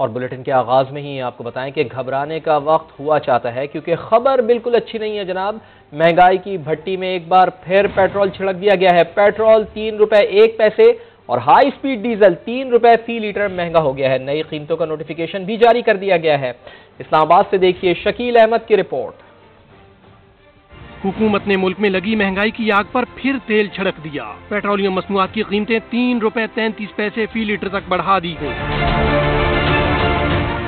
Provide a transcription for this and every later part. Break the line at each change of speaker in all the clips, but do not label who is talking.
और बुलेटिन के आगाज़ में ही आपको बताएँ कि घबराने का वक्त हुआ चाहता है, क्योंकि खबर बिल्कुल अच्छी नहीं है जनाब। महँगाई की भट्टी में एक बार फिर पेट्रोल छिड़क दिया गया है। पेट्रोल तीन रुपए एक पैसे और हाई स्पीड डीजल तीन रुपए फ़ी लीटर महँगा हो गया है। नई कीमतों का नोटिफिकेशन भी जारी कर दिया गया है। इस्लामाबाद से देखिए शकील अहमद की रिपोर्ट।
हुकूमत ने मुल्क में लगी महँगाई की आग पर फिर तेल छिड़क दिया। पेट्रोलियम मसनुआत की कीमतें तीन रुपए तैंतीस पैसे फ़ी लीटर तक बढ़ा दी गई।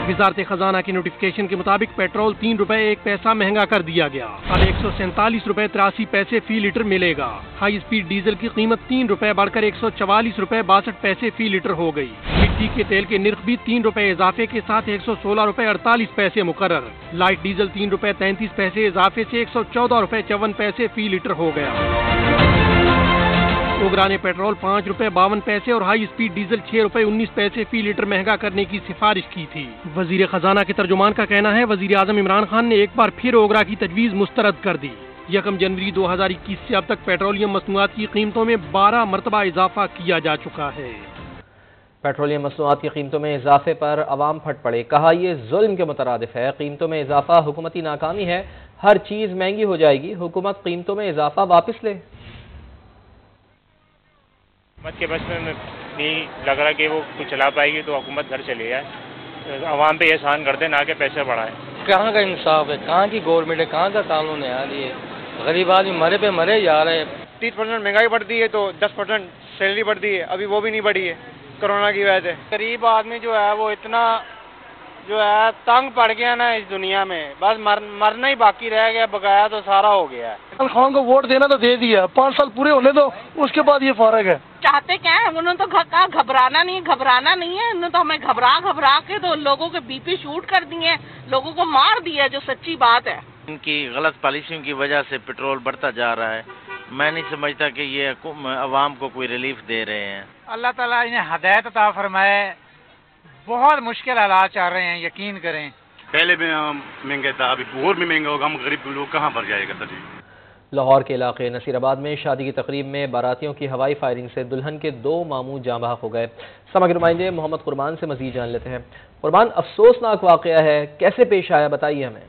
वजारत खजाना के नोटिफिकेशन के मुताबिक पेट्रोल तीन रुपए, एक पैसा महँगा कर दिया गया। अब एक सौ सैंतालीस रुपए तिरासी पैसे फ़ी लीटर मिलेगा। हाई स्पीड डीजल की कीमत तीन रुपए बढ़कर एक सौ चवालीस रुपए बासठ पैसे फ़ी लीटर हो गई। मिट्टी के तेल के निर्ख भी तीन रुपए इजाफे के साथ एक सौ सोलह रुपए अड़तालीस पैसे मुकर लाइट डीजल तीन रुपए तैंतीस पैसे इजाफे से एक सौ चौदह रुपए चौवन पैसे फ़ी लीटर हो गया। ओगरा ने पेट्रोल पाँच रुपए बावन पैसे और हाई स्पीड डीजल छह रुपए उन्नीस पैसे फ़ी लीटर महँगा करने की सिफारिश की थी। वज़ीर खजाना के तर्जुमान का कहना है, वज़ीर आज़म इमरान खान ने एक बार फिर ओगरा की तजवीज़ मुस्तरद कर दी। यकम जनवरी दो हज़ार इक्कीस ऐसी अब तक पेट्रोलियम मसनूआत की कीमतों में बारह मरतबा इजाफा किया जा चुका है।
पेट्रोलियम मसनूआत की कीमतों में इजाफे पर अवाम फट पड़े। कहा यह जुल्म के मुतरद है। कीमतों में इजाफा हुकूमती नाकामी है। हर चीज़ महँगी हो जाएगी। हुकूमत कीमतों में इजाफा वापस ले।
हुकूमत के बस में नहीं लग रहा कि वो कुछ चला पाएगी तो हुकूमत घर चली जाए। आवाम पे एहसान कर दे ना के पैसे बढ़ाए।
कहाँ का इंसाफ है? कहाँ की गवर्नमेंट है? कहाँ का कानून है यार ये? गरीब आदमी मरे पे मरे जा रहे हैं।
तीस परसेंट महँगाई बढ़ती है तो दस परसेंट सैलरी बढ़ती है। अभी वो भी नहीं बढ़ी है कोरोना की वजह से। गरीब आदमी जो है वो इतना जो है तंग पड़ गया ना इस दुनिया में। बस मर, मरना ही बाकी रह गया बकाया तो सारा हो गया है।
खान को वोट देना तो दे दिया पाँच साल पूरे होने दो उसके बाद ये फारग है।
चाहते क्या है? उन्होंने तो कहा घबराना नहीं घबराना नहीं है। उन्होंने तो हमें घबरा घबरा के तो लोगों के बीपी शूट कर दिए लोगों को मार दिया जो सच्ची बात है।
इनकी गलत पॉलिसियों की वजह से पेट्रोल बढ़ता जा रहा है। मैं नहीं समझता कि ये अवाम को कोई रिलीफ दे रहे हैं।
अल्लाह ताला इन्हें हदायत अता फरमाए। बहुत मुश्किल हालात चल रहे हैं यकीन करें।
पहले में महँगा था अभी और भी महँगा होगा हम गरीब लोग कहाँ पर जाएगा सर जी?
लाहौर के इलाके नसीराबाद में शादी की तकरीब में बारातियों की हवाई फायरिंग से दुल्हन के दो मामू जाँ बहक हो गए। समग्र नुमाइंदे मोहम्मद कुरबान से मजीद जान लेते हैं। कुरबान अफसोसनाक वाक़ है कैसे पेश आया बताइए हमें।